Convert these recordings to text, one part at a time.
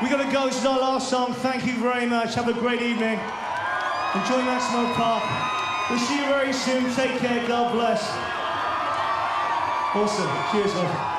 We gotta go. This is our last song. Thank you very much. Have a great evening. Enjoy Maximo Park. We'll see you very soon. Take care. God bless. Awesome. Cheers, man.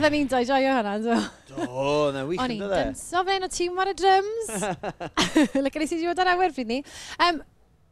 Oedden ni'n dau joio hwnna. Do, na wych yn dod e. O'n i'n dynso flaen o tîm ar y drums. Lycan i si dod ar awyr pryd ni. Um,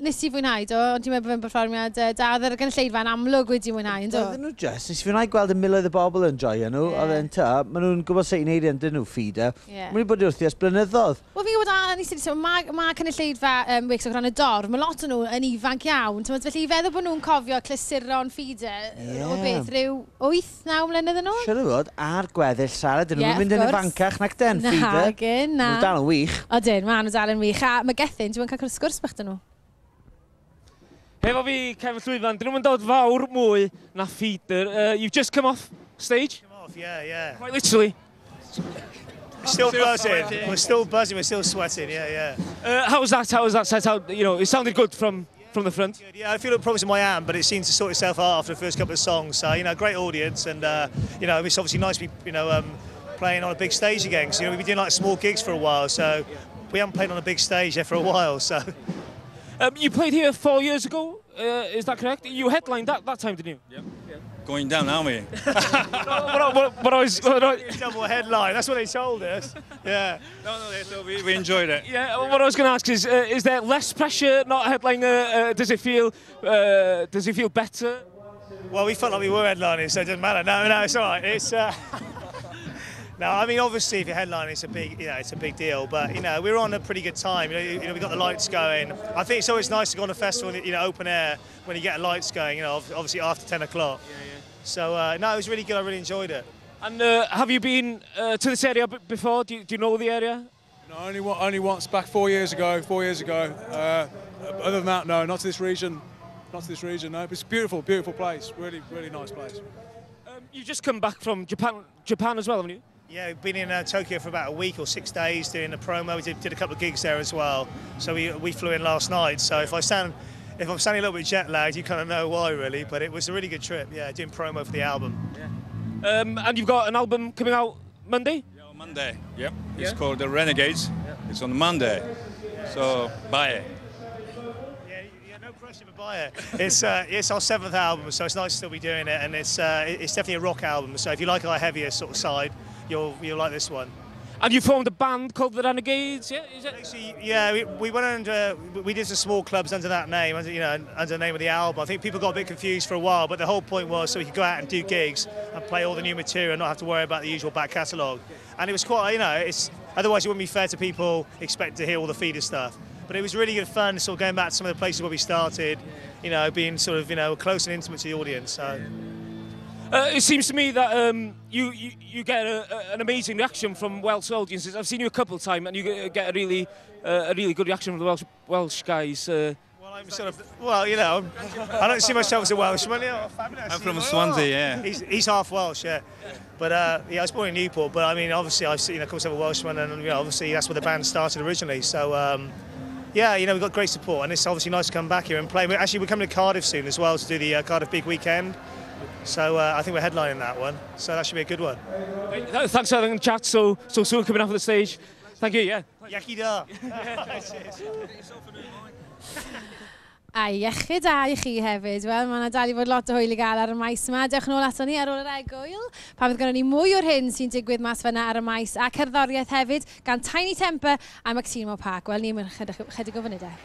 nes i fwynhau do, ond ti'n meddwl bod fe'n perfformiad uh, da, oedd yr e gynulleidfa yn amlwg wedi mwynhau, yn do? Oedden nhw just, nes i fwynhau gweld y miloedd y bobl yn joio nhw, yeah. oedd e'n ta, maen nhw'n gwybod sut i wneud e, yn dyn nhw ffida. Yeah. Mae'n bod wrthi i ysblynyddodd. Wel, fi'n gwybod a nes i wedi mae ma cynulleidfa um, Wics o Gran y Dor, mae lot o nhw yn ifanc iawn, tymod, felly i feddwl bod nhw'n cofio clasuron ffida yeah. o beth rhyw 8-9 mlynedd yn ôl. Siarad fod, ar gweddill Sarah, dyn nhw'n yeah, mynd yn ifancach nac den ffida. Na, gen, na. Nhw'n dal yn wych. Odyn, maen nhw'n dal yn wych, a mae gethin, dwi'n cael sgwrs bach dyn nhw. Hefo fi, Kevin Llwyfan, dyn nhw'n dod fawr mwy na feeder. Uh, you've just come off stage, Come off, yeah, yeah. quite literally. Still buzzing. We're still buzzing. We're still sweating. Yeah, yeah. Uh, how was that? How was that set out? You know, it sounded good from from the front. Good, Yeah, I feel like problems in my amp, but it seems to sort itself out after the first couple of songs. So you know, great audience, and uh, you know, it's obviously nice to be you know um, playing on a big stage again. Because you know we've been doing like small gigs for a while, so we haven't played on a big stage there for a while. So Um, you played here four years ago. Uh, is that correct? You headlined that that time, didn't you? Yep. Going down, aren't we? what, I- what, what I was, what I, double headline. That's what they told us. Yeah. no, no, so we, we enjoyed it. yeah, what I was going to ask is, uh, is there less pressure not headlining? Uh, does it feel, uh, does it feel better? Well, we felt like we were headlining, so it doesn't matter. No, no, it's all right. It's. No, I mean obviously if you're headlining, it's a big, you know, it's a big deal. But you know, we're on a pretty good time. You know, you, you know, we got the lights going. I think it's always nice to go on a festival, you know, open air when you get the lights going. You know, obviously after 10 o'clock. Yeah, yeah. So uh, no, it was really good. I really enjoyed it. And uh, have you been uh, to this area b- before? Do you, do you know the area? No, only one- only once back four years ago. Four years ago. Uh, other than that, no, not to this region. Not to this region. No, but it's a beautiful, beautiful place. Really, really nice place. Um, you just come back from Japan, Japan as well, haven't you? Yeah, we've been in uh, Tokyo for about a week or six days doing the promo. We did, did a couple of gigs there as well. So we, we flew in last night. So if I sound if I'm sounding a little bit jet lagged, you kind of know why really. But it was a really good trip. Yeah, doing promo for the album. Um, and you've got an album coming out Monday. Yeah, on Monday. Yep. It's called The Renegades. Yeah. It's on Monday. So buy it. Yeah, yeah, no question to buy it. It's uh, it's our seventh album, so it's nice to still be doing it, and it's uh, it's definitely a rock album. So if you like our heavier sort of side, you'll you'll like this one. And you formed a band called the Renegades, yeah? Is it? Actually, yeah, we, we went under, we did some small clubs under that name, under, you know, under the name of the album. I think people got a bit confused for a while, but the whole point was so we could go out and do gigs and play all the new material and not have to worry about the usual back catalogue. And it was quite, you know, it's otherwise it wouldn't be fair to people expect to hear all the feeder stuff. But it was really good fun, sort of going back to some of the places where we started, you know, being sort of, you know, close and intimate to the audience. So. Uh, it seems to me that um, you, you, you get a, a, an amazing reaction from Welsh audiences. I've seen you a couple of times and you get, get a really uh, a really good reaction from the Welsh, Welsh guys. Uh, Well, I'm sort of, well, you know, I don't see myself as a Welshman. Yeah, fabulous. I'm from You Swansea, yeah. He's, he's half Welsh, yeah. But uh, yeah, I was born in Newport. But I mean, obviously, I you know, of course, I'm a Welshman, and you know, obviously, that's where the band started originally. So. Um, yeah, you know, we've got great support, and it's obviously nice to come back here and play. Actually, we're coming to Cardiff soon as well to do the uh, Cardiff Big Weekend. So uh, I think we're headlining that one. So that should be a good one. Thanks for having a chat. So, so soon coming off the stage. Thank you, yeah. Yaki da. A iechyd da i chi hefyd. Wel, mae yna dal i fod lot o hwyl i gael ar y maes yma. Dewch yn ôl ato ni ar ôl yr egwyl. Pa fydd gennym ni mwy o'r hyn sy'n digwydd mas fyna ar y maes a cerddoriaeth hefyd gan Tiny Temper a Maximo Park. Wel, ni'n mynd chydig o fynydau.